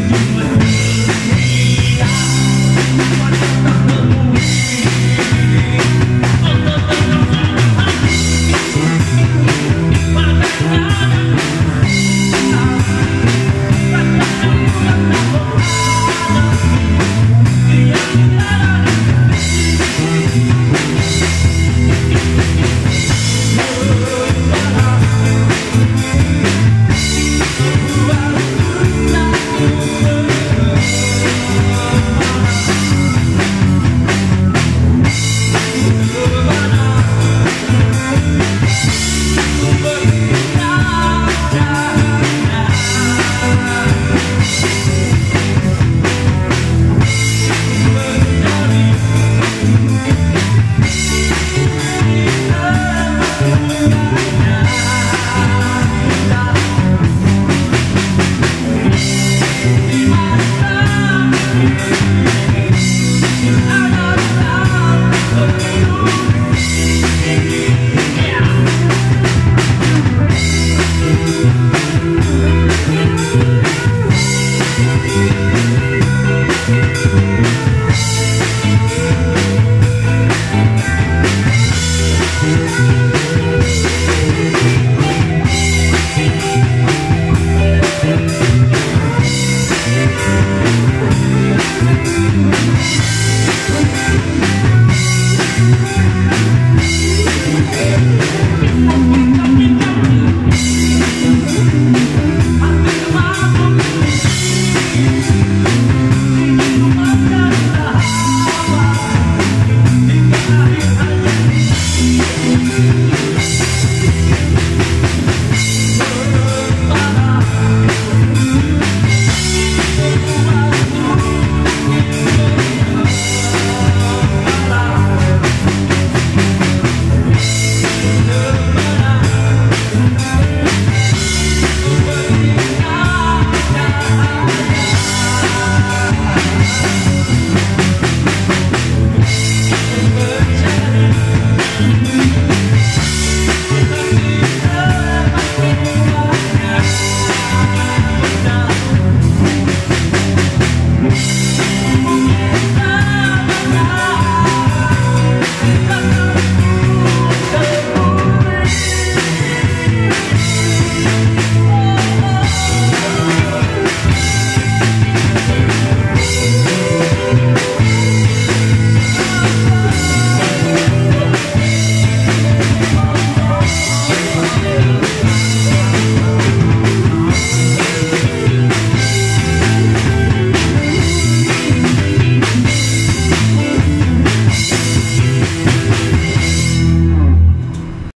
you you.